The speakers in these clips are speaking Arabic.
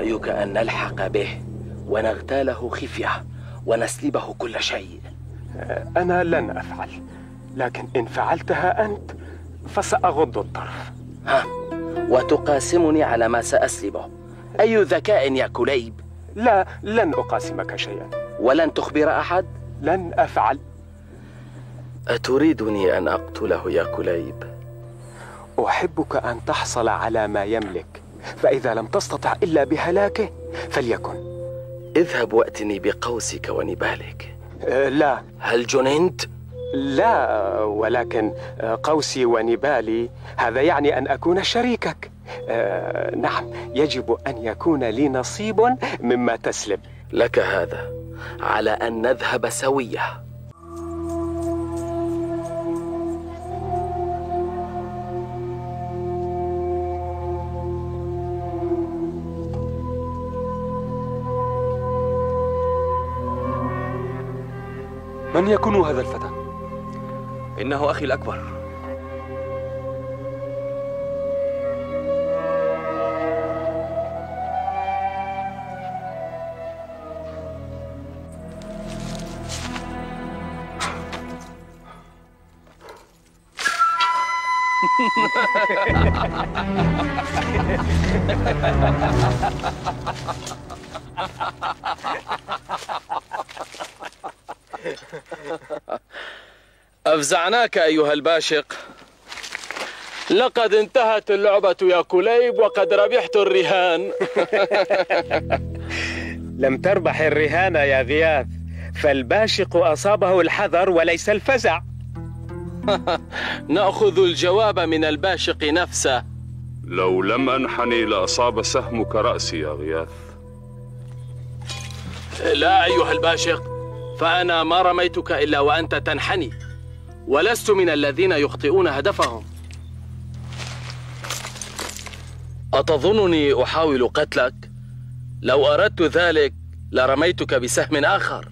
رأيك أن نلحق به ونغتاله خفية ونسلبه كل شيء. أنا لن أفعل لكن إن فعلتها أنت فسأغض الطرف. ها وتقاسمني على ما سأسلبه. أي ذكاء يا كليب؟ لا لن أقاسمك شيئا. ولن تخبر أحد؟ لن أفعل. أتريدني أن أقتله يا كليب؟ أحبك أن تحصل على ما يملك. فإذا لم تستطع إلا بهلاكه فليكن. اذهب وأتني بقوسك ونبالك. أه لا. هل جننت؟ لا ولكن قوسي ونبالي هذا يعني أن أكون شريكك. أه نعم يجب أن يكون لي نصيب مما تسلب. لك هذا على أن نذهب سوية. من يكون هذا الفتى؟ إنه أخي الأكبر أفزعناك أيها الباشق. لقد انتهت اللعبة يا كليب وقد ربحت الرهان. لم تربح الرهان يا غياث فالباشق أصابه الحذر وليس الفزع. نأخذ الجواب من الباشق نفسه. لو لم أنحني لأصاب سهمك رأسي يا غياث. لا أيها الباشق فأنا ما رميتك إلا وأنت تنحني. ولست من الذين يخطئون هدفهم أتظنني أحاول قتلك؟ لو أردت ذلك لرميتك بسهم آخر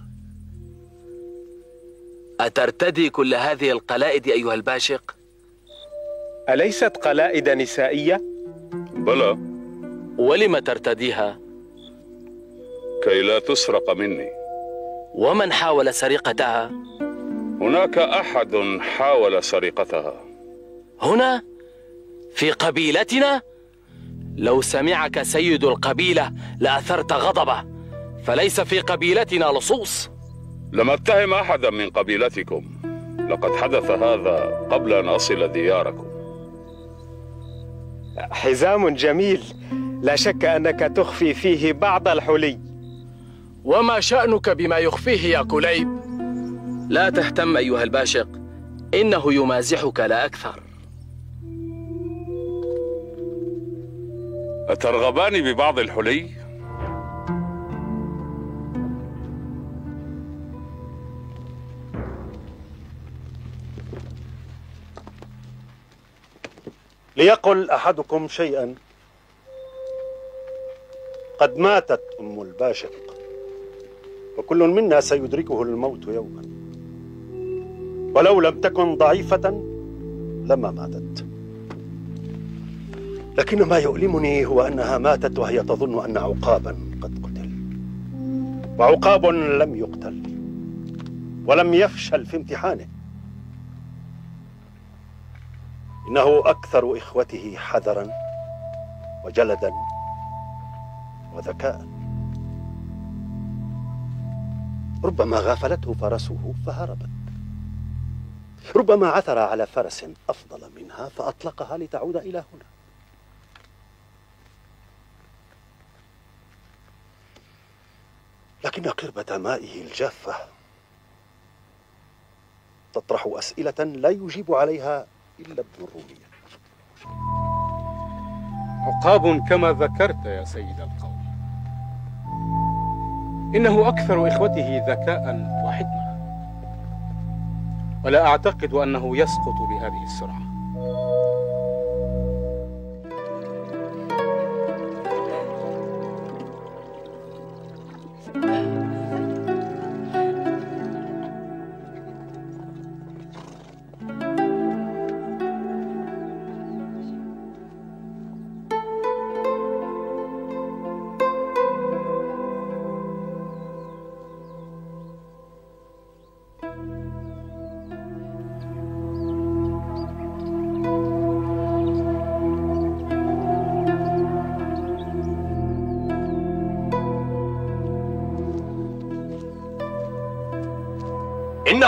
أترتدي كل هذه القلائد أيها الباشق؟ أليست قلائد نسائية؟ بلى ولم ترتديها؟ كي لا تسرق مني ومن حاول سرقتها؟ هناك أحد حاول سرقتها هنا؟ في قبيلتنا؟ لو سمعك سيد القبيلة لأثرت غضبه فليس في قبيلتنا لصوص لم أتهم أحدا من قبيلتكم لقد حدث هذا قبل أن أصل دياركم حزام جميل لا شك أنك تخفي فيه بعض الحلي وما شأنك بما يخفيه يا كليب؟ لا تهتم أيها الباشق إنه يمازحك لا أكثر. أترغبان ببعض الحلي؟ ليقل أحدكم شيئا. قد ماتت أم الباشق وكل منا سيدركه الموت يوما. ولو لم تكن ضعيفة لما ماتت. لكن ما يؤلمني هو أنها ماتت وهي تظن أن عقابا قد قتل. وعقاب لم يقتل ولم يفشل في امتحانه. إنه أكثر إخوته حذرا وجلدا وذكاء. ربما غافلته فرسه فهربت. ربما عثر على فرس أفضل منها فأطلقها لتعود إلى هنا. لكن قربة مائه الجافة تطرح أسئلة لا يجيب عليها إلا ابن الرومية. عقاب كما ذكرت يا سيد القوم. إنه أكثر إخوته ذكاء وحكمة. ولا أعتقد أنه يسقط بهذه السرعة.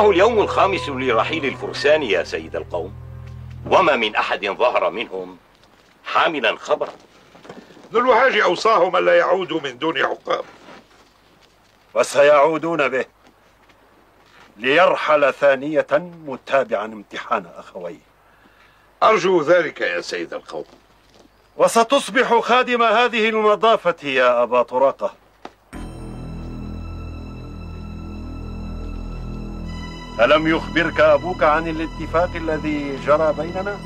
إنه اليوم الخامس لرحيل الفرسان يا سيد القوم. وما من أحد ظهر منهم حاملا خبرا ذو الوهاج أوصاهم ألا يعودوا من دون عقاب. وسيعودون به. ليرحل ثانية متابعا امتحان أخويه. أرجو ذلك يا سيد القوم. وستصبح خادم هذه النظافة يا أبا طراقة. ألم يخبرك أبوك عن الاتفاق الذي جرى بيننا؟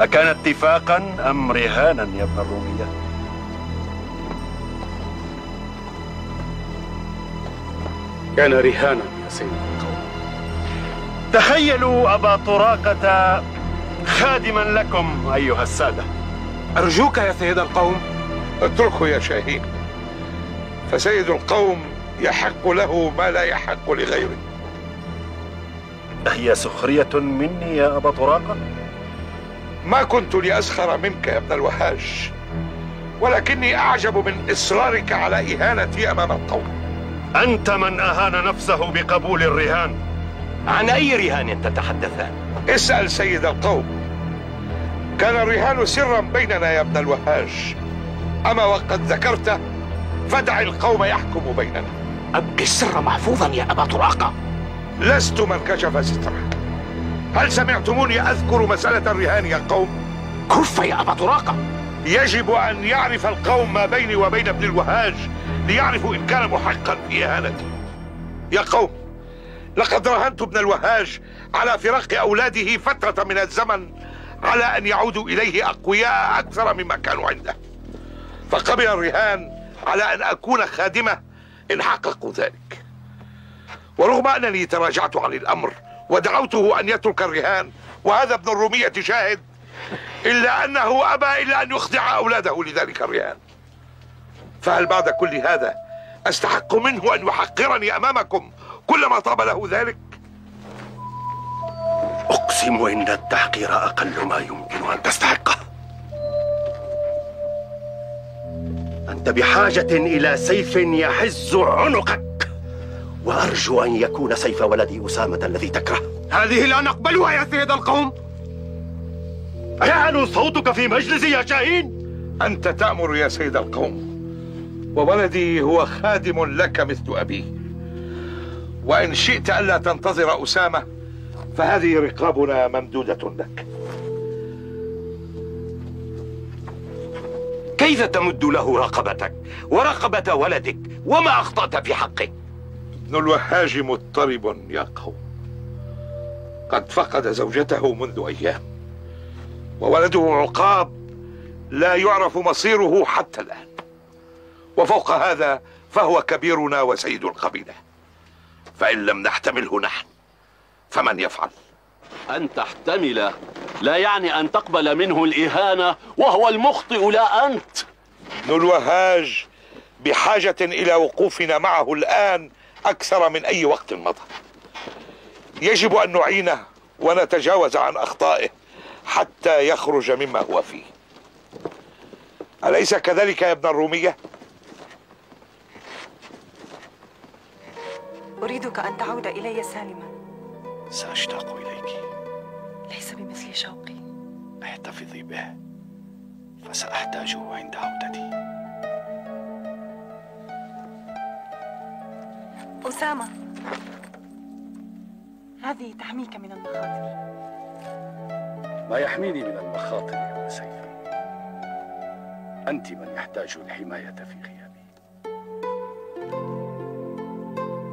أكان اتفاقا أم رهانا يا ابن الرومية؟ كان رهانا يا سيد القوم تخيلوا أبا طراقة خادما لكم أيها السادة أرجوك يا سيد القوم اتركه يا شاهين. فسيد القوم يحق له ما لا يحق لغيره. أهي سخرية مني يا أبا طراقة؟ ما كنت لأسخر منك يا ابن الوهاج ولكني أعجب من إصرارك على إهانتي أمام القوم. أنت من أهان نفسه بقبول الرهان. عن أي رهان تتحدثان؟ اسأل سيد القوم. كان الرهان سرا بيننا يا ابن الوهاج أما وقد ذكرته فدع القوم يحكم بيننا. أبقي السر محفوظا يا أبا طراقة لست من كشف سترة. هل سمعتموني أذكر مسألة الرهان يا قوم؟ كف يا أبا طراقة يجب أن يعرف القوم ما بيني وبين ابن الوهاج ليعرفوا إن كان محقا في إهانتي. يا قوم لقد راهنت ابن الوهاج على فراق أولاده فترة من الزمن على أن يعودوا إليه أقوياء أكثر مما كانوا عنده. فقبل الرهان على أن أكون خادمة إن حققوا ذلك. ورغم أنني تراجعت عن الأمر ودعوته أن يترك الرهان وهذا ابن الرومية شاهد إلا أنه أبى إلا أن يخضع أولاده لذلك الرهان. فهل بعد كل هذا أستحق منه أن يحقرني أمامكم كلما طاب له ذلك؟ أقسم إن التحقير أقل ما يمكن أن تستحقه. أنت بحاجة إلى سيف يحز عنقك. وأرجو أن يكون سيف ولدي أسامة الذي تكره. هذه لا نقبلها يا سيد القوم. أيعلو صوتك في مجلسي يا شاهين؟ أنت تأمر يا سيد القوم. وولدي هو خادم لك مثل أبيه. وإن شئت ألا تنتظر أسامة فهذه رقابنا ممدودة لك. كيف تمد له رقبتك ورقبة ولدك وما أخطأت في حقه؟ ابن الوهاج مضطرب يا قوم. قد فقد زوجته منذ أيام وولده عقاب لا يعرف مصيره حتى الآن. وفوق هذا فهو كبيرنا وسيد القبيلة. فإن لم نحتمله نحن فمن يفعل؟ أن تحتمل. لا يعني أن تقبل منه الإهانة وهو المخطئ لا أنت. ابن الوهاج بحاجة إلى وقوفنا معه الآن أكثر من أي وقت مضى. يجب أن نعينه ونتجاوز عن أخطائه حتى يخرج مما هو فيه. أليس كذلك يا ابن الرومية؟ أريدك أن تعود إلي سالما. سأشتاق إليك. ليس بمثل شوقي. احتفظي به فسأحتاجه عند عودتي. أسامة هذه تحميك من المخاطر. ما يحميني من المخاطر يا أم أنت من يحتاج الحماية في غيابي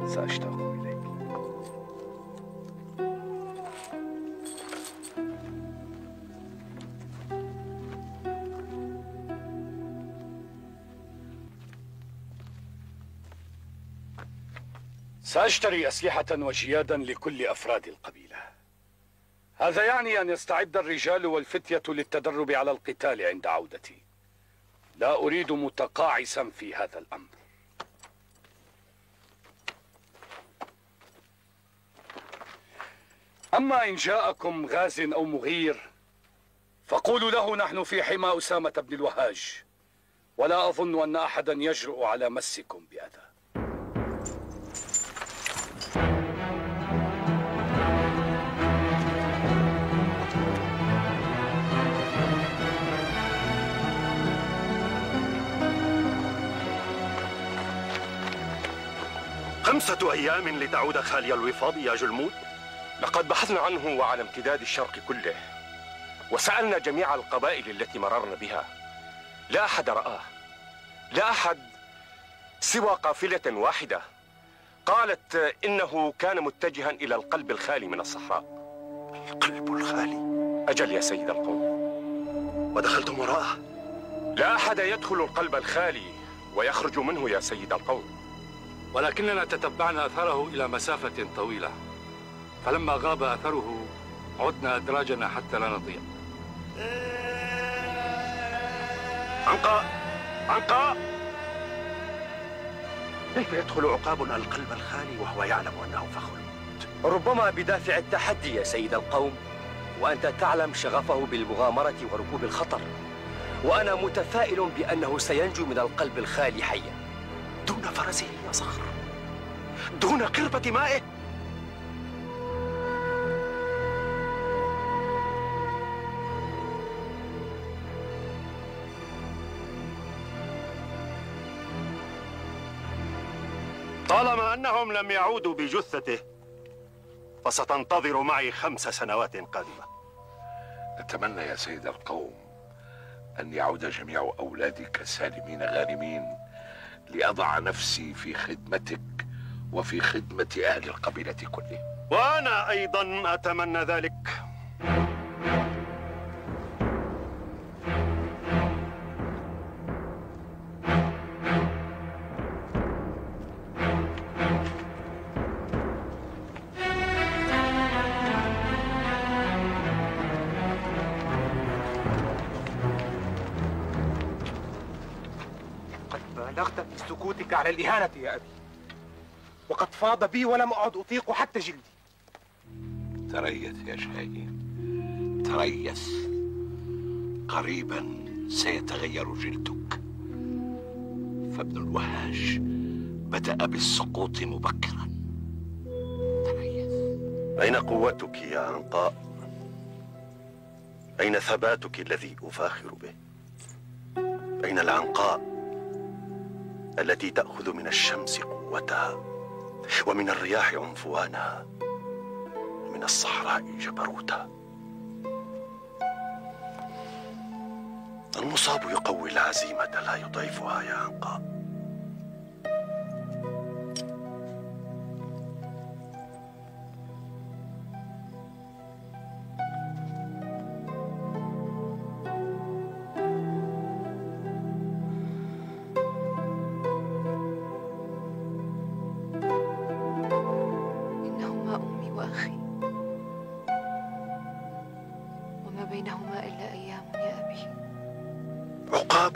سأشتاق. سأشتري أسلحة وجيادا لكل أفراد القبيلة. هذا يعني أن يستعد الرجال والفتية للتدرب على القتال عند عودتي. لا أريد متقاعسا في هذا الأمر. أما إن جاءكم غاز أو مغير فقولوا له نحن في حمى أسامة بن الوهاج. ولا أظن أن أحدا يجرؤ على مسكم بأذى. خمسة أيام لتعود خالي الوفاض يا جلمود. لقد بحثنا عنه وعلى امتداد الشرق كله. وسألنا جميع القبائل التي مررنا بها. لا أحد رآه. لا أحد سوى قافلة واحدة. قالت إنه كان متجها إلى القلب الخالي من الصحراء. القلب الخالي. أجل يا سيد القوم. ودخلتم وراءه؟ لا أحد يدخل القلب الخالي ويخرج منه يا سيد القوم. ولكننا تتبعنا أثره إلى مسافة طويلة. فلما غاب أثره عدنا أدراجنا حتى لا نضيع عنقاء عنقاء كيف يدخل عقابنا القلب الخالي وهو يعلم أنه فخر؟ ربما بدافع التحدي يا سيد القوم وأنت تعلم شغفه بالمغامرة وركوب الخطر. وأنا متفائل بأنه سينجو من القلب الخالي حيا. دون فرسه يا صخر دون قربة مائه. طالما أنهم لم يعودوا بجثته فستنتظر معي خمس سنوات قادمة. أتمنى يا سيد القوم أن يعود جميع أولادك سالمين غانمين. لأضع نفسي في خدمتك وفي خدمة أهل القبيلة كلهم. وأنا أيضا أتمنى ذلك. على الإهانة يا أبي. وقد فاض بي ولم أعد أطيق حتى جلدي. تريث يا شاهين تريث. قريبا سيتغير جلدك. فابن الوهاج بدأ بالسقوط مبكرا. أين قوتك يا عنقاء؟ أين ثباتك الذي أفاخر به؟ أين العنقاء؟ التي تأخذ من الشمس قوتها ومن الرياح عنفوانها ومن الصحراء جبروتها. المصاب يقوي العزيمة لا يضعفها يا عنقاء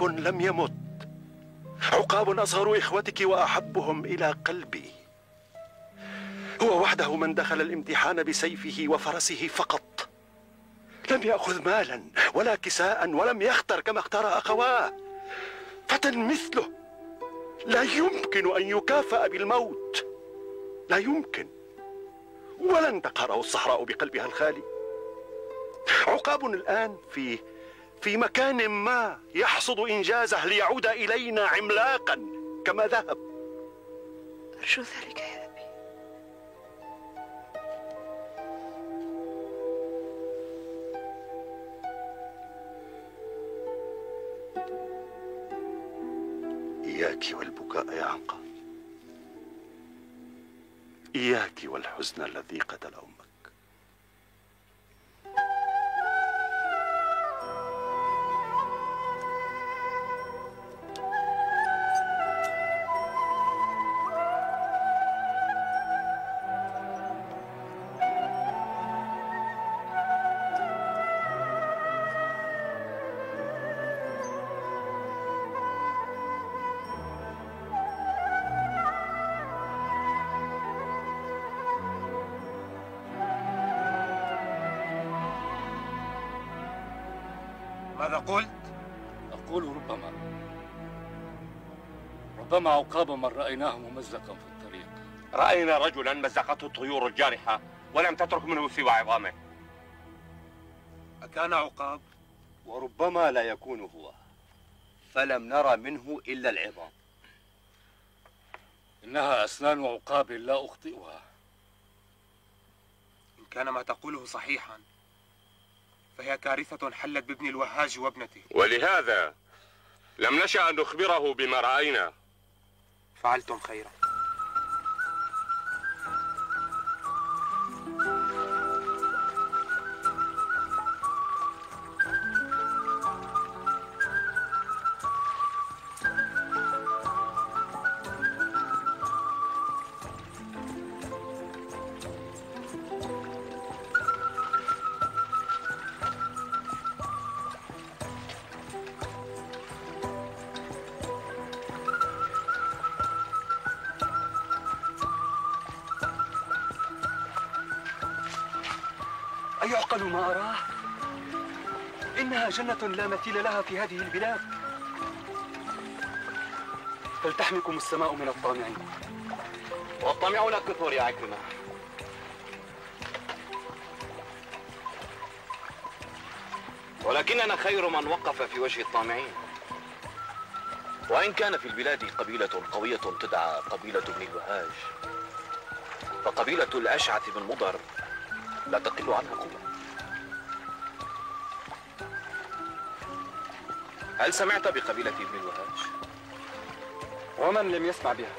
عقاب لم يمت. عقاب أصغر إخوتك وأحبهم إلى قلبي. هو وحده من دخل الامتحان بسيفه وفرسه فقط. لم يأخذ مالا ولا كساء ولم يختر كما اختار أخواه. فتى مثله. لا يمكن أن يكافأ بالموت. لا يمكن. ولن تقهره الصحراء بقلبها الخالي. عقاب الآن في في مكان ما يحصد إنجازه ليعود إلينا عملاقا كما ذهب. أرجو ذلك يا أبي. إياك والبكاء يا عنقا. إياك والحزن الذي قتل أمك. عقاب من رأيناه ممزقا في الطريق. رأينا رجلا مزقته الطيور الجارحة ولم تترك منه سوى عظامه. أكان عقاب؟ وربما لا يكون هو. فلم نرى منه إلا العظام. إنها أسنان عقاب لا أخطئها. إن كان ما تقوله صحيحا فهي كارثة حلت بابن الوهاج وابنته. ولهذا لم نشأ أن نخبره بما رأينا. فعلتم خيرا. جنة لا مثيل لها في هذه البلاد. فلتحمكم السماء من الطامعين. والطامعون كثر يا عكرمة. ولكننا خير من وقف في وجه الطامعين. وإن كان في البلاد قبيلة قوية تدعى قبيلة ابن الوهاج فقبيلة الأشعث بن مضر لا تقل عنها قوة هل سمعت بقبيلة ابن الوهاج؟ ومن لم يسمع بها؟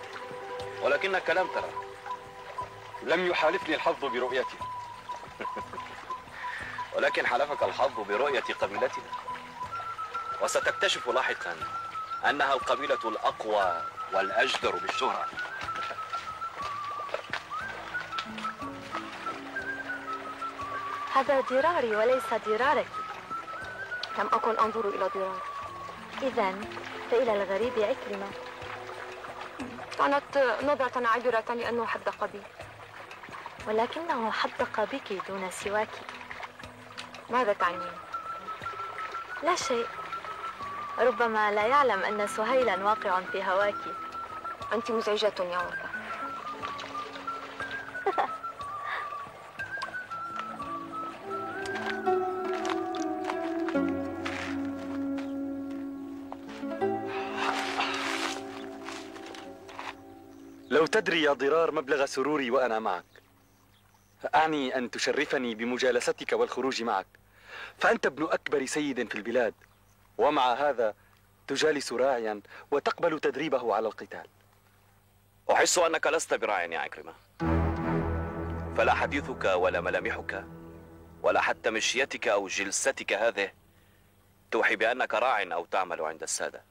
ولكنك لم ترى. لم يحالفني الحظ برؤيتها ولكن حلفك الحظ برؤية قبيلتنا. وستكتشف لاحقا أنها القبيلة الأقوى والأجدر بالشهرة. هذا ضراري وليس ضرارك لم أكن أنظر إلى ضرار إذا فإلى الغريب عكرمة كانت نظرة عابرة لأنه حدق بي. ولكنه حدق بك دون سواك. ماذا تعنين؟ لا شيء. ربما لا يعلم أن سهيلا واقع في هواك. أنت مزعجة يا وفاء لو تدري يا ضرار مبلغ سروري وأنا معك. أعني أن تشرفني بمجالستك والخروج معك. فأنت ابن أكبر سيد في البلاد ومع هذا تجالس راعيا وتقبل تدريبه على القتال. أحس أنك لست براع يا عكرمة. فلا حديثك ولا ملامحك ولا حتى مشيتك أو جلستك هذه توحي بأنك راع أو تعمل عند السادة.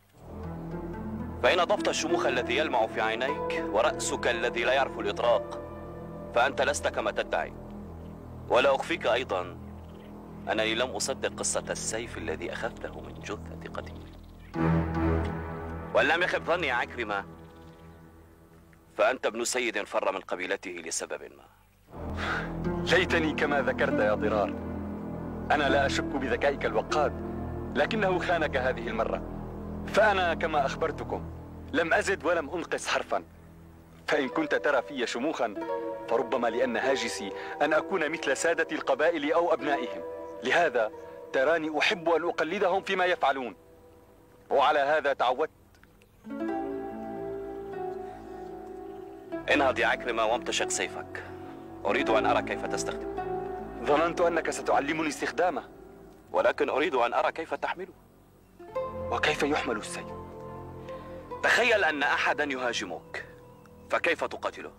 فإن ضفت الشموخ الذي يلمع في عينيك ورأسك الذي لا يعرف الإطراق فأنت لست كما تدعي. ولا أخفيك أيضا أنني لم أصدق قصة السيف الذي أخذته من جثة قديم وإن لم يخب ظني يا عكرمة فأنت ابن سيد فر من قبيلته لسبب ما. ليتني كما ذكرت يا ضرار. أنا لا أشك بذكائك الوقاد لكنه خانك هذه المرة. فأنا كما أخبرتكم لم أزد ولم أنقص حرفا. فإن كنت ترى في شموخا فربما لأن هاجسي أن أكون مثل سادة القبائل أو أبنائهم. لهذا تراني أحب أن أقلدهم فيما يفعلون. وعلى هذا تعودت. انهض يا عكرمة وامتشق سيفك. أريد أن أرى كيف تستخدمه ظننت أنك ستعلمني استخدامه. ولكن أريد أن أرى كيف تحمله. وكيف يحمل السيف تخيل أن أحدا يهاجمك فكيف تقاتله؟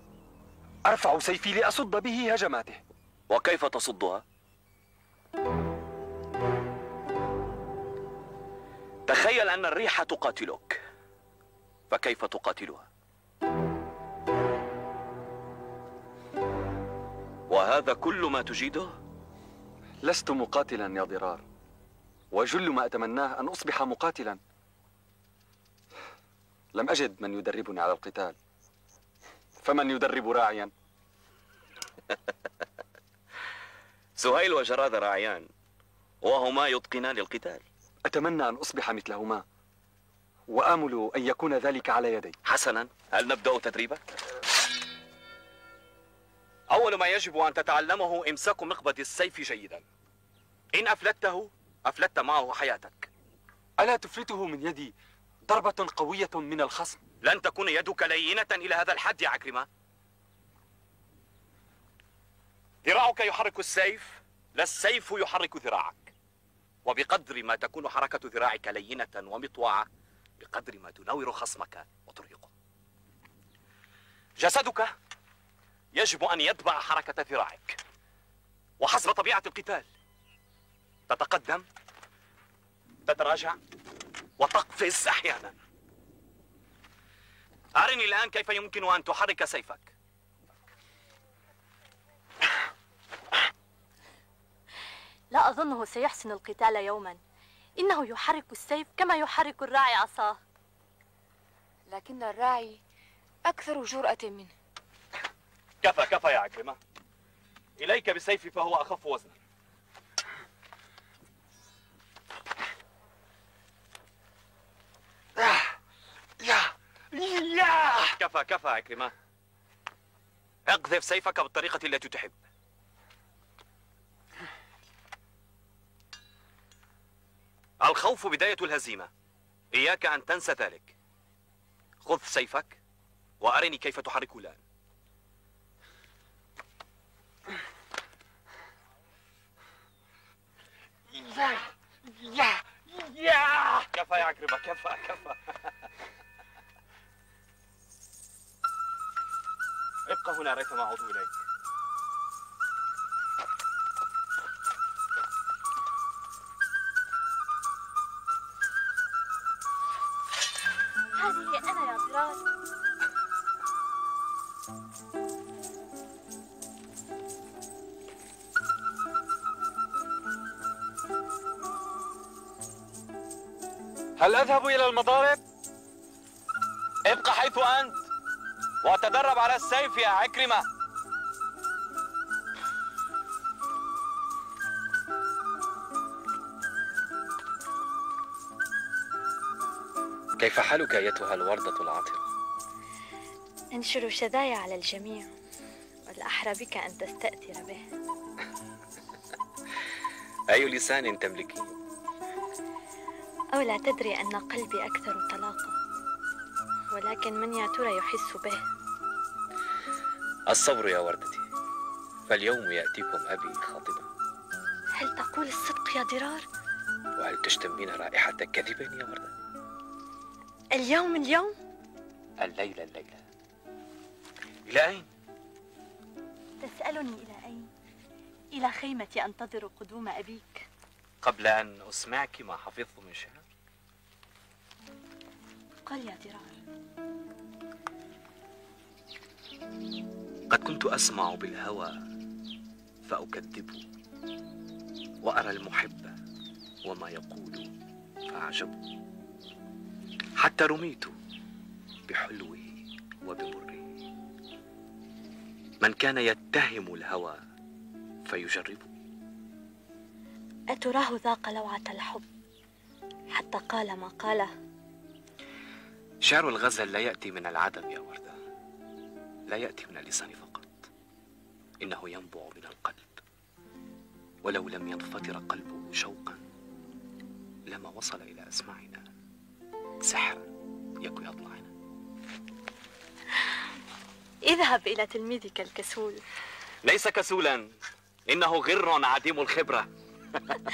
أرفع سيفي لأصد به هجماته وكيف تصدها؟ تخيل أن الريح تقاتلك فكيف تقاتلها؟ وهذا كل ما تجيده؟ لست مقاتلا يا ضرار وجل ما أتمناه أن أصبح مقاتلا. لم أجد من يدربني على القتال. فمن يدرب راعيا؟ سهيل وجراد راعيان وهما يتقنان القتال أتمنى أن أصبح مثلهما وآمل أن يكون ذلك على يدي. حسنا هل نبدأ تدريبك؟ أول ما يجب أن تتعلمه إمساك مقبض السيف جيدا. إن أفلته أفلت معه حياتك. ألا تفلته من يدي ضربة قوية من الخصم؟ لن تكون يدك لينة إلى هذا الحد يا عكرمة. ذراعك يحرك السيف لا السيف يحرك ذراعك. وبقدر ما تكون حركة ذراعك لينة ومطوعة بقدر ما تناور خصمك وترهقه. جسدك يجب أن يتبع حركة ذراعك وحسب طبيعة القتال. تتقدم تتراجع وتقفز أحيانا. أرني الآن كيف يمكن أن تحرك سيفك. لا أظنه سيحسن القتال يوما. إنه يحرك السيف كما يحرك الراعي عصاه. لكن الراعي أكثر جرأة منه. كفى كفى يا عكرمة. إليك بالسيف فهو أخف وزنا. يا يا كفى كفى عكرمة اقذف سيفك بالطريقة التي تحب. الخوف بداية الهزيمة. إياك أن تنسى ذلك. خذ سيفك وأرني كيف تحركه الآن. يا يا يا كفى يا عكرمة كفى كفى. ابقى هنا ريثما أعود إليك. هذه أنا يا ضرار هل أذهب إلى المضارب؟ ابقى حيث أنت. وتدرب على السيف يا عكرمة كيف حالك أيتها الوردة العاطرة؟ انشر شذاي على الجميع والأحرى بك أن تستأثر به أي لسان تملكين؟ أولا تدري أن قلبي أكثر طلاقة ولكن من يا ترى يحس به الصبر يا وردتي فاليوم يأتيكم أبي خاطبا هل تقول الصدق يا ضرار؟ وهل تشتمين رائحة كذب يا وردة؟ اليوم اليوم؟ الليلة الليلة إلى أين؟ تسألني إلى أين؟ إلى خيمتي أنتظر قدوم أبيك قبل أن أسمعك ما حفظت من شعر قل يا ضرار قد كنت أسمع بالهوى فأكذبه وأرى المحب وما يقول فأعجبه. حتى رميت بحلوه وبمره. من كان يتهم الهوى فيجربه. أتراه ذاق لوعة الحب حتى قال ما قاله؟ شعر الغزل لا يأتي من العدم يا وردة. لا يأتي من اللسان فقط. إنه ينبع من القلب. ولو لم ينفطر قلبه شوقا لما وصل إلى أسماعنا سحر يكوي أضلاعنا اذهب إلى تلميذك الكسول. ليس كسولا إنه غر عديم الخبرة.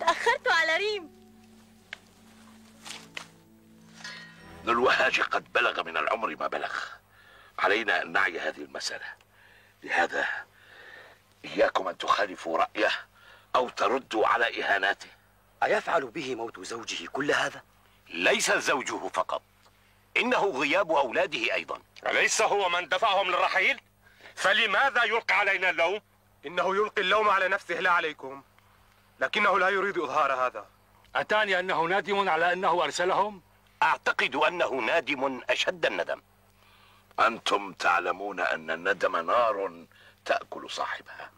تأخرت على ريم. ابن الوهاج قد بلغ من العمر ما بلغ علينا أن نعي هذه المسألة لهذا إياكم أن تخالفوا رأيه أو تردوا على إهاناته أيفعل به موت زوجه كل هذا؟ ليس زوجه فقط إنه غياب أولاده أيضا أليس هو من دفعهم للرحيل؟ فلماذا يلقى علينا اللوم؟ إنه يلقي اللوم على نفسه لا عليكم لكنه لا يريد إظهار هذا أتاني أنه نادم على أنه أرسلهم؟ أعتقد أنه نادم أشد الندم. أنتم تعلمون أن الندم نار تأكل صاحبها.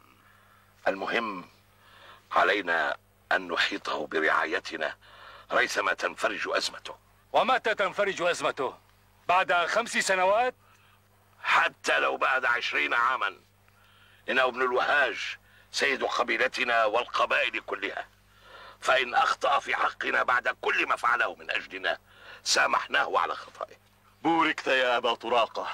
المهم علينا أن نحيطه برعايتنا ريثما تنفرج أزمته. ومتى تنفرج أزمته؟ بعد خمس سنوات؟ حتى لو بعد عشرين عاما. إنه ابن الوهاج سيد قبيلتنا والقبائل كلها. فإن أخطأ في حقنا بعد كل ما فعله من أجلنا سامحناه على خطئه. بوركت يا أبا طراقة.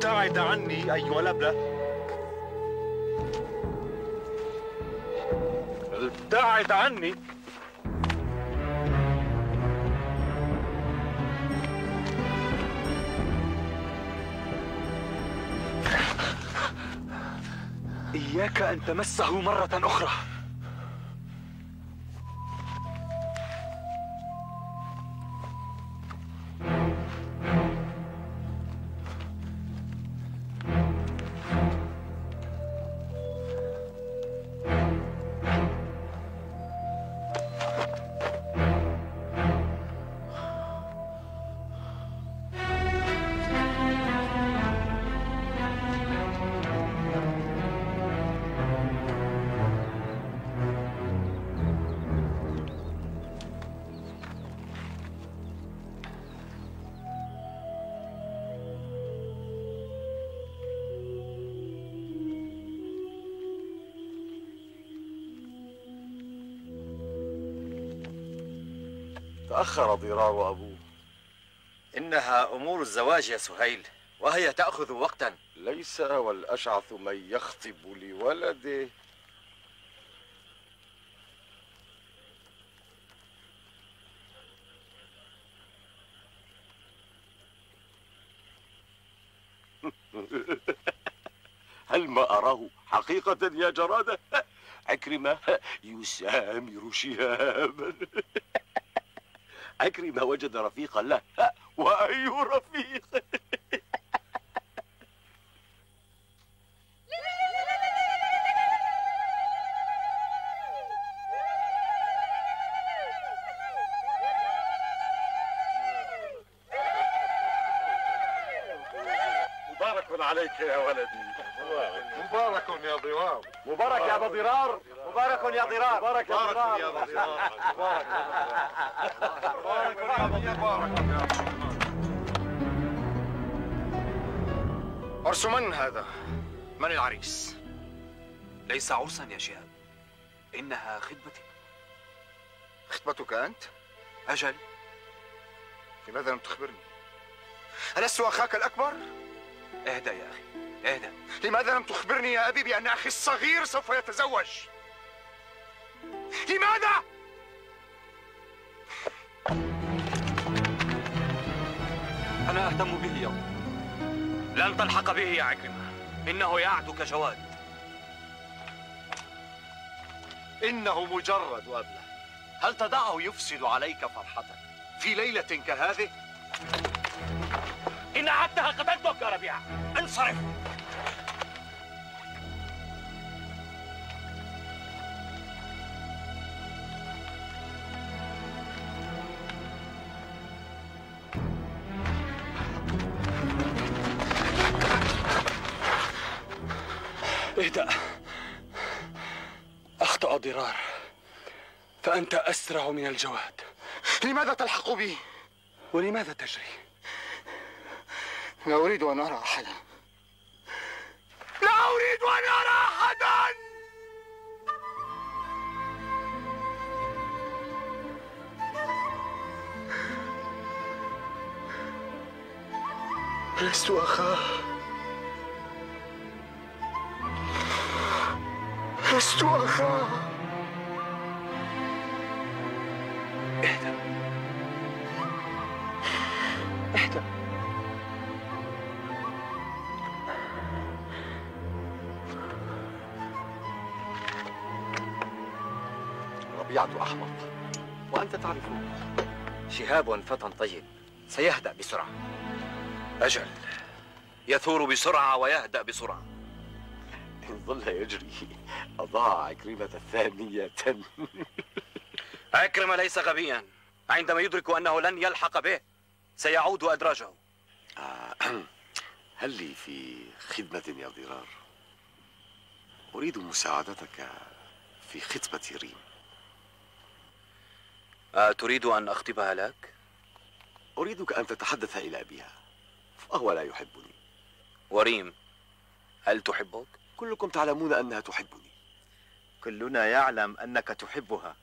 ابتعد عني أيها الأبلة ابتعد عني. إياك أن تمسه مرة أخرى. تأخر ضرار أبوه. إنها أمور الزواج يا سهيل وهي تأخذ وقتا. ليس والأشعث من يخطب لولده. هل ما أراه حقيقة يا جرادة؟ عكرمة يسامر شهابا عكرمة وجد رفيقا له. وأي رفيق؟ مبارك عليك يا ولدي. مبارك. يا ضرار مبارك يا أبا ضرار مبارك يا ضرار مبارك يا ضرار مبارك عرس من هذا؟ من العريس؟ ليس عرسا يا شهاب إنها خطبتي خطبتك أنت؟ أجل لماذا لم تخبرني؟ ألست أخاك الأكبر؟ اهدأ يا أخي اهدأ لماذا لم تخبرني يا أبي بأن أخي الصغير سوف يتزوج؟ لماذا؟ أنا أهتم به يوم لن تلحق به يا عكرمة. إنه يعدك جواد إنه مجرد أبلة. هل تدعه يفسد عليك فرحتك في ليلة كهذه؟ إن عدتها قتلتك يا ربيعة. انصرف. ضرار. فأنت أسرع من الجواد. لماذا تلحق بي؟ ولماذا تجري؟ لا أريد أن أرى أحدا. لا أريد أن أرى أحدا! لست أخاه لست أخاه ربيعة أحمق وأنت تعرفه شهاب فتى طيب. سيهدأ بسرعة. أجل. يثور بسرعة ويهدأ بسرعة. إن ظل يجري أضاع عكرمة ثانية عكرمة ليس غبيا. عندما يدرك أنه لن يلحق به سيعود أدراجه. آه، هل لي في خدمة يا ضرار؟ أريد مساعدتك في خطبة ريم. أتريد أن أخطبها لك؟ أريدك أن تتحدث إلى أبيها فهو لا يحبني. وريم هل تحبك؟ كلكم تعلمون أنها تحبني. كلنا يعلم أنك تحبها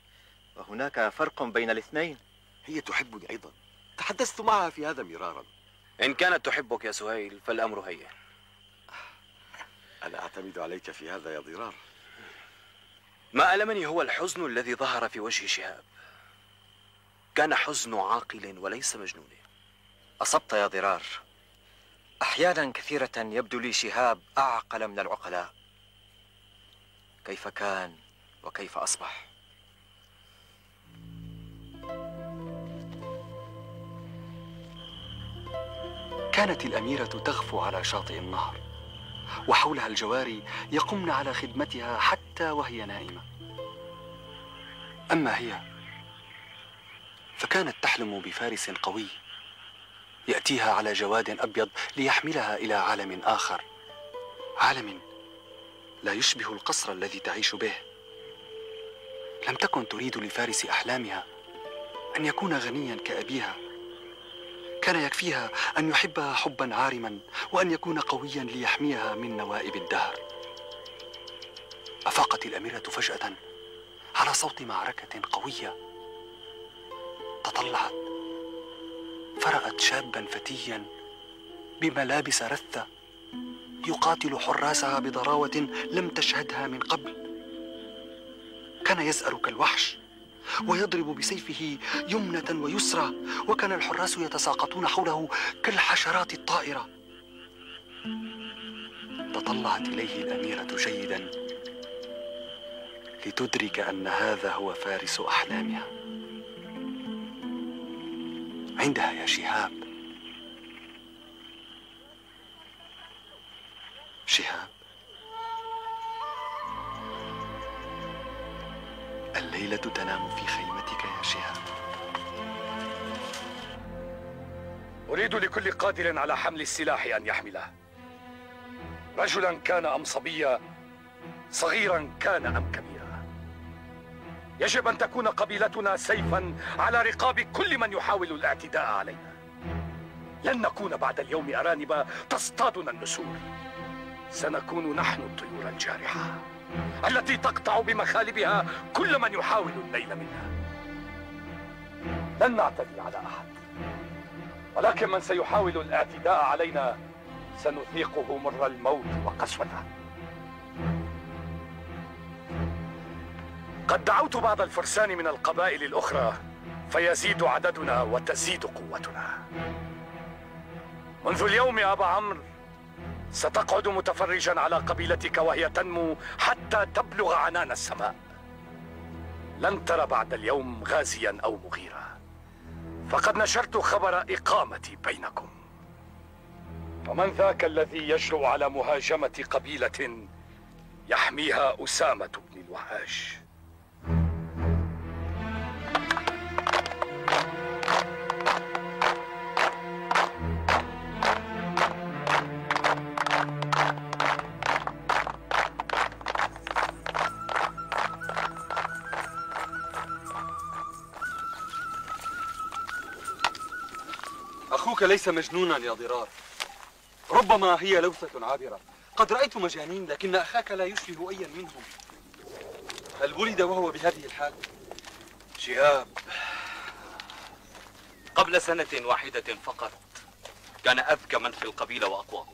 وهناك فرق بين الاثنين. هي تحبني أيضا. تحدثت معها في هذا مرارا. إن كانت تحبك يا سهيل فالأمر هين. أنا أعتمد عليك في هذا يا ضرار. ما ألمني هو الحزن الذي ظهر في وجه شهاب. كان حزن عاقل وليس مجنون. أصبت يا ضرار. أحيانا كثيرة يبدو لي شهاب أعقل من العقلاء. كيف كان وكيف أصبح؟ كانت الأميرة تغفو على شاطئ النهر وحولها الجواري يقمن على خدمتها حتى وهي نائمة. أما هي فكانت تحلم بفارس قوي. يأتيها على جواد أبيض ليحملها إلى عالم آخر. عالم لا يشبه القصر الذي تعيش به. لم تكن تريد لفارس أحلامها أن يكون غنيا كأبيها. كان يكفيها أن يحبها حبا عارما وأن يكون قويا ليحميها من نوائب الدهر. أفاقت الأميرة فجأة على صوت معركة قوية. تطلعت فرأت شابا فتيا بملابس رثة يقاتل حراسها بضراوة لم تشهدها من قبل. كان يزأر كالوحش ويضرب بسيفه يمنة ويسرى وكان الحراس يتساقطون حوله كالحشرات الطائرة. تطلعت إليه الأميرة جيدا لتدرك أن هذا هو فارس أحلامها. عندها يا شهاب. شهاب. الليلة تنام في خيمتك يا شهاب. أريد لكل قادر على حمل السلاح أن يحمله. رجلا كان أم صبيا صغيرا كان أم كبيرا يجب أن تكون قبيلتنا سيفا على رقاب كل من يحاول الاعتداء علينا. لن نكون بعد اليوم أرانب تصطادنا النسور. سنكون نحن الطيور الجارحة التي تقطع بمخالبها كل من يحاول النيل منها لن نعتدي على أحد ولكن من سيحاول الاعتداء علينا سنذيقه مر الموت وقسوته قد دعوت بعض الفرسان من القبائل الأخرى فيزيد عددنا وتزيد قوتنا. منذ اليوم يا أبا عمرو ستقعد متفرجا على قبيلتك وهي تنمو حتى تبلغ عنان السماء. لن ترى بعد اليوم غازيا أو مغيرا. فقد نشرت خبر إقامتي بينكم. فمن ذاك الذي يجرؤ على مهاجمة قبيلة يحميها أسامة بن الوهاج أخوك ليس مجنونا يا ضرار. ربما هي لوثة عابرة. قد رأيت مجانين لكن أخاك لا يشبه أيا منهم. هل ولد وهو بهذه الحال؟ شهاب قبل سنة واحدة فقط كان أذكى من في القبيلة وأقواه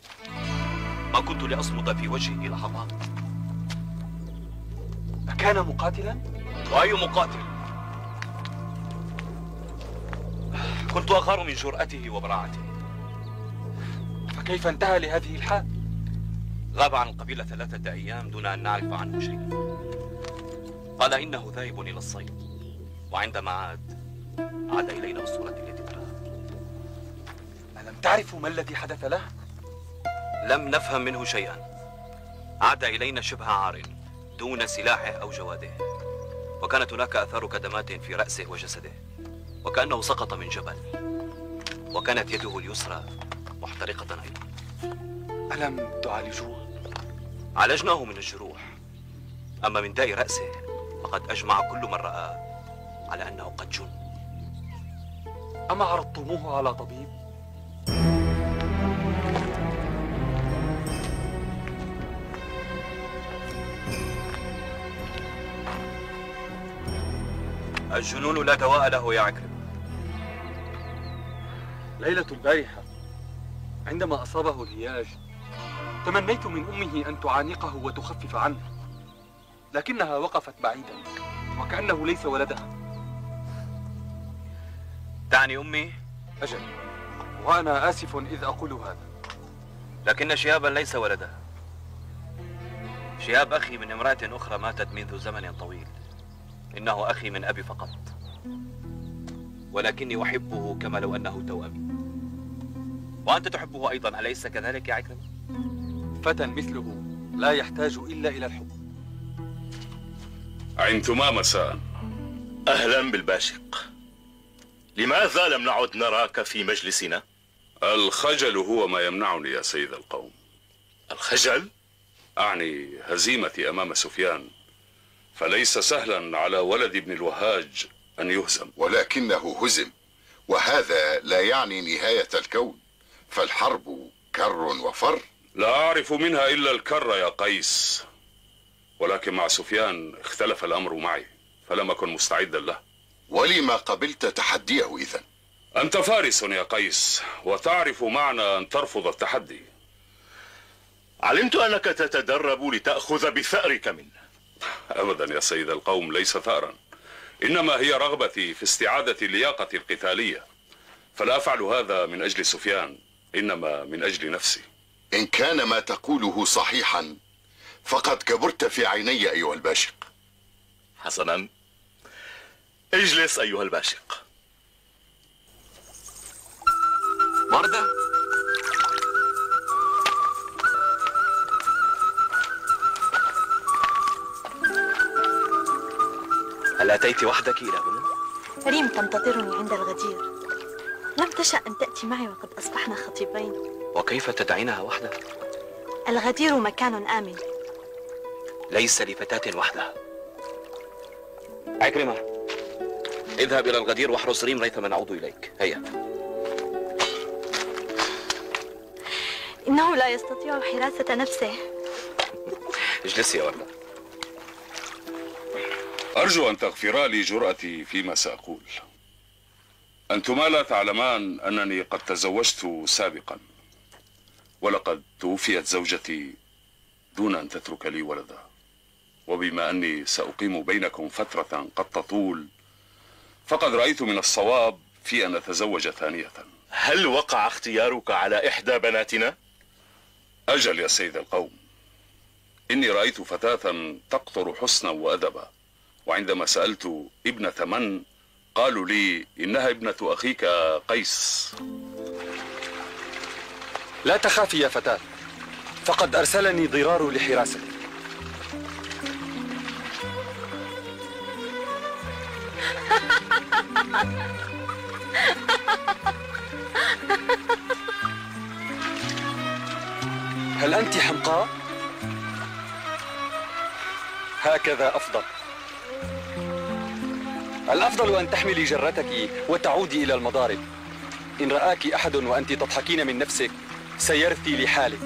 ما كنت لأصمد في وجهه لحظات. أكان مقاتلا؟ وأي مقاتل؟ كنت أغار من جرأته وبراعته. فكيف انتهى لهذه الحال؟ غاب عن القبيلة ثلاثة أيام دون أن نعرف عنه شيئا. قال إنه ذاهب إلى الصيد وعندما عاد عاد إلينا بالصورة التي ترى ألم تعرفوا ما الذي حدث له؟ لم نفهم منه شيئا. عاد إلينا شبه عار دون سلاحه أو جواده وكانت هناك آثار كدمات في رأسه وجسده. وكأنه سقط من جبل. وكانت يده اليسرى محترقة أيضا. ألم تعالجوه؟ عالجناه من الجروح. أما من داء رأسه فقد أجمع كل من رآه على أنه قد جن. أما عرضتموه على طبيب؟ الجنون لا دواء له يا عكرم. ليلة البارحة عندما أصابه الهياج تمنيت من أمه أن تعانقه وتخفف عنه لكنها وقفت بعيدا وكأنه ليس ولدها. تعني أمي؟ أجل وأنا آسف إذ أقول هذا. لكن شهابا ليس ولدها. شهاب أخي من امرأة أخرى ماتت منذ زمن طويل. إنه أخي من أبي فقط. ولكني أحبه كما لو أنه توأمي وأنت تحبه أيضا أليس كذلك يا عكرمة؟ فتى مثله لا يحتاج إلا إلى الحب عنتما مساء أهلا بالباشق لماذا لم نعد نراك في مجلسنا؟ الخجل هو ما يمنعني يا سيد القوم الخجل؟ أعني هزيمتي أمام سفيان فليس سهلا على ولد ابن الوهاج أن يهزم. ولكنه هزم وهذا لا يعني نهاية الكون. فالحرب كر وفر. لا أعرف منها إلا الكر يا قيس. ولكن مع سفيان اختلف الأمر معي فلم أكن مستعدا له. ولما قبلت تحديه إذا أنت فارس يا قيس وتعرف معنى أن ترفض التحدي. علمت أنك تتدرب لتأخذ بثأرك منه. أبدا يا سيد القوم ليس ثأرا. إنما هي رغبتي في استعادة اللياقة القتالية. فلا أفعل هذا من أجل سفيان إنما من أجل نفسي. إن كان ما تقوله صحيحا فقد كبرت في عيني أيها الباشق. حسنا. اجلس أيها الباشق. وردة أتيت وحدك إلى هنا؟ ريم تنتظرني عند الغدير. لم تشأ أن تأتي معي وقد أصبحنا خطيبين. وكيف تدعينها وحدها؟ الغدير مكان آمن. ليس لفتاة وحدها. عكرمة اذهب إلى الغدير واحرس ريم ريثما نعود إليك. هيا. إنه لا يستطيع حراسة نفسه. اجلسي يا وردة. أرجو أن تغفرا لي جرأتي فيما سأقول. أنتما لا تعلمان أنني قد تزوجت سابقا ولقد توفيت زوجتي دون أن تترك لي ولدا. وبما أني سأقيم بينكم فترة قد تطول فقد رأيت من الصواب في أن أتزوج ثانية. هل وقع اختيارك على إحدى بناتنا؟ أجل يا سيد القوم إني رأيت فتاة تقطر حسنا وأدبا. وعندما سألت ابنة من قالوا لي إنها ابنة أخيك قيس. لا تخافي يا فتاة فقد أرسلني ضرار لحراستك هل أنت حمقاء؟ هكذا أفضل. الأفضل أن تحملي جرتك وتعودي إلى المضارب. إن رآك أحد وأنت تضحكين من نفسك سيرثي لحالك.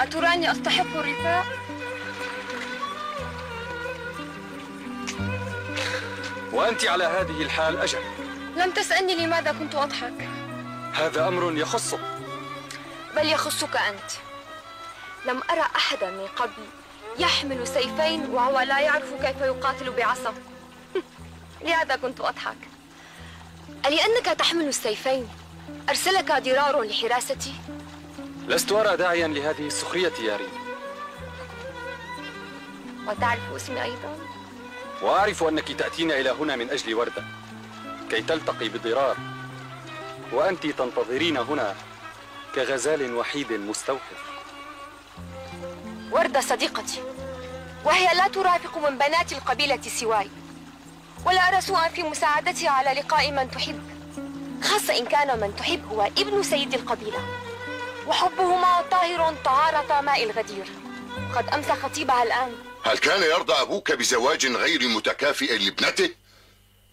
أتراني أستحق الرثاء؟ وأنت على هذه الحال أجل. لم تسألني لماذا كنت أضحك. هذا أمر يخصك بل يخصك أنت. لم أرى أحدا من قبل يحمل سيفين وهو لا يعرف كيف يقاتل بعصا. لهذا كنت أضحك؟ ألأنك تحمل السيفين؟ أرسلك ضرار لحراستي؟ لست أرى داعيا لهذه السخرية يا ريم. وتعرف اسمي أيضا؟ وأعرف أنك تأتين إلى هنا من أجل وردة كي تلتقي بضرار وأنت تنتظرين هنا كغزال وحيد مستوحش وردة صديقتي وهي لا ترافق من بنات القبيلة سواي. ولا أرى سوءا في مساعدتها على لقاء من تحب خاصة إن كان من تحب هو ابن سيد القبيلة. وحبهما طاهر طهارة ماء الغدير. قد أمسى خطيبها الآن. هل كان يرضى أبوك بزواج غير متكافئ لابنته؟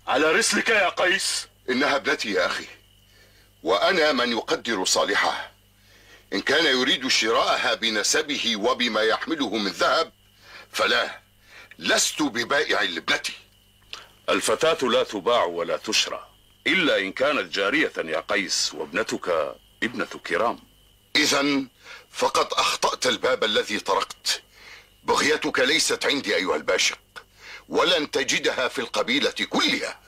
على رسلك يا قيس. إنها ابنتي يا أخي وأنا من يقدر صالحها. إن كان يريد شراءها بنسبه وبما يحمله من ذهب فلا لست ببائع لابنتي. الفتاة لا تباع ولا تشرى إلا إن كانت جارية يا قيس وابنتك ابنة كرام. إذا فقد أخطأت الباب الذي طرقت. بغيتك ليست عندي أيها الباشق ولن تجدها في القبيلة كلها.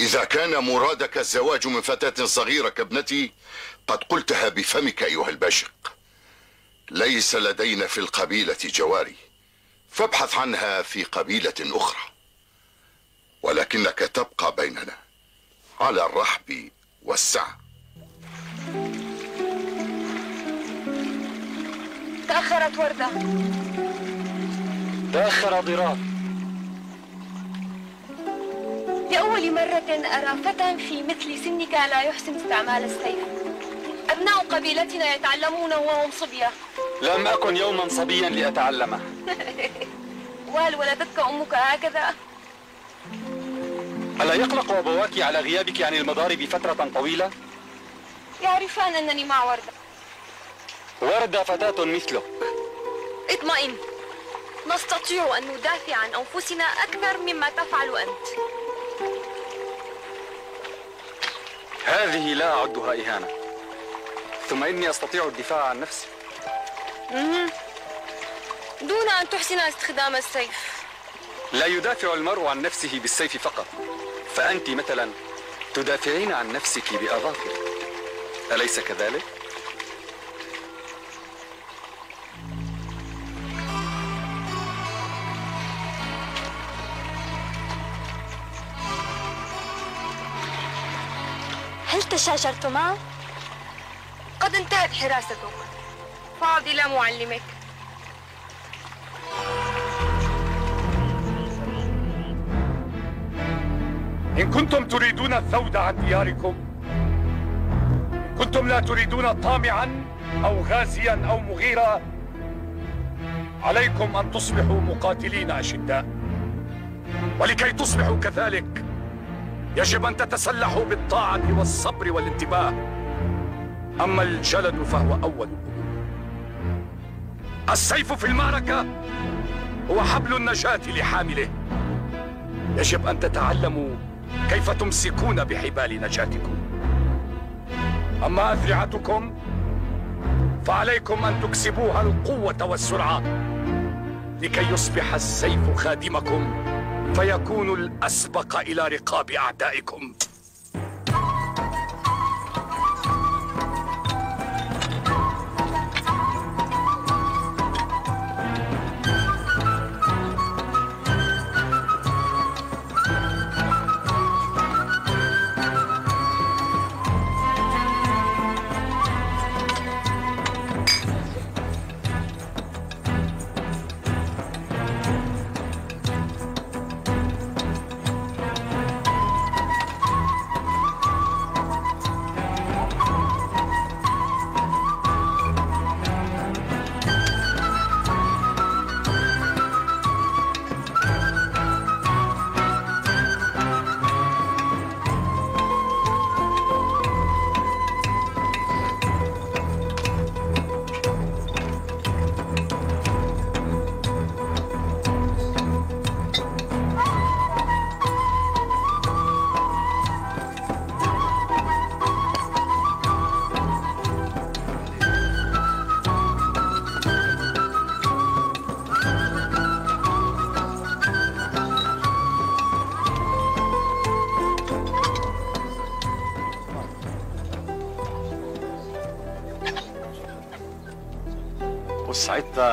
إذا كان مرادك الزواج من فتاة صغيرة كابنتي قد قلتها بفمك أيها الباشق. ليس لدينا في القبيلة جواري فابحث عنها في قبيلة أخرى. ولكنك تبقى بيننا على الرحب والسعة. تأخرت وردة. تأخر ضرار لأول مرة أرى فتى في مثل سنك لا يحسن استعمال السيف. أبناء قبيلتنا يتعلمون وهم صبية. لم أكن يوما صبيا لأتعلمه. وهل ولدتك أمك هكذا؟ ألا يقلق أبواك على غيابك عن المضارب فترة طويلة؟ يعرفان أنني مع وردة. وردة فتاة مثلك اطمئن. نستطيع أن ندافع عن أنفسنا أكثر مما تفعل أنت. هذه لا أعدها إهانة. ثم إني أستطيع الدفاع عن نفسي. دون أن تحسن استخدام السيف. لا يدافع المرء عن نفسه بالسيف فقط. فأنت مثلا تدافعين عن نفسك بأظافرك أليس كذلك؟ هل تشاجرتما؟ قد انتهت حراستك فعد إلى معلمك إن كنتم تريدون الذود عن دياركم إن كنتم لا تريدون طامعا أو غازيا أو مغيرا عليكم أن تصبحوا مقاتلين أشداء. ولكي تصبحوا كذلك يجب أن تتسلحوا بالطاعة والصبر والانتباه. أما الجلد فهو أول السيف في المعركة هو حبل النجاة لحامله. يجب أن تتعلموا كيف تمسكون بحبال نجاتكم؟ أما أذرعتكم فعليكم أن تكسبوها القوة والسرعة لكي يصبح السيف خادمكم فيكون الأسبق إلى رقاب أعدائكم.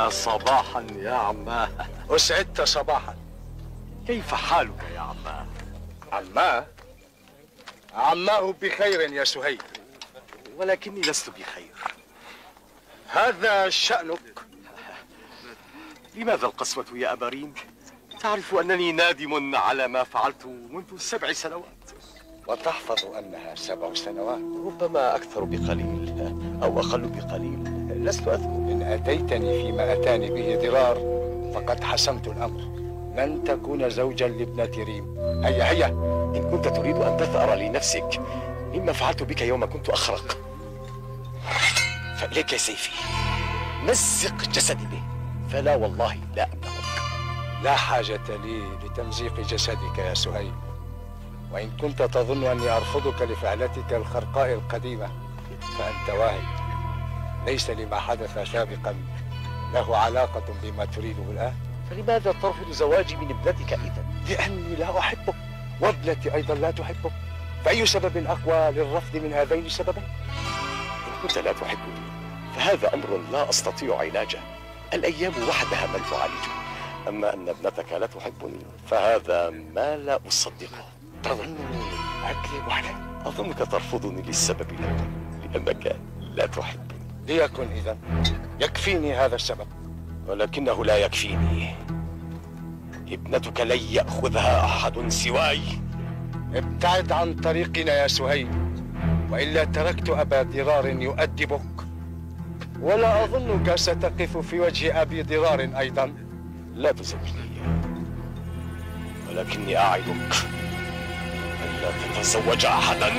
صباحا يا عماه أسعدت صباحا. كيف حالك يا عماه عماه عماه بخير يا سهيل. ولكني لست بخير. هذا شأنك. لماذا القسوة يا أبا ريم؟ تعرف أنني نادم على ما فعلت منذ سبع سنوات. وتحفظ أنها سبع سنوات. ربما أكثر بقليل أو أقل بقليل. لست أذكر إن أتيتني فيما أتاني به ضرار فقد حسمت الأمر. لن تكون زوجا لابنة ريم؟ هيا هيا. إن كنت تريد أن تثأر لنفسك مما فعلت بك يوم كنت أخرق. فإليك سيفي. مزق جسدي به فلا والله لا أمنعك لا حاجة لي لتمزيق جسدك يا سهيل. وإن كنت تظن أني أرفضك لفعلتك الخرقاء القديمة فأنت واهم ليس لما حدث سابقا. له علاقة بما تريده الآن. فلماذا ترفض زواجي من ابنتك إذا؟ لأني لا أحبك. وابنتي أيضا لا تحبك. فأي سبب أقوى للرفض من هذين السببين؟ إن كنت لا تحبني فهذا أمر لا أستطيع علاجه. الأيام وحدها من تعالجه. أما أن ابنتك لا تحبني فهذا ما لا أصدقه. تظنني أكذب عليك. أظنك ترفضني للسبب الأول لأنك لا تحبني. ليكن إذا يكفيني هذا السبب ولكنه لا يكفيني. ابنتك لن يأخذها أحد سواي. ابتعد عن طريقنا يا سهيل وإلا تركت أبا ضرار يؤدبك. ولا أظنك ستقف في وجه أبي ضرار أيضا. لا تزوجني ولكني أعدك. أن لا تتزوج أحدا.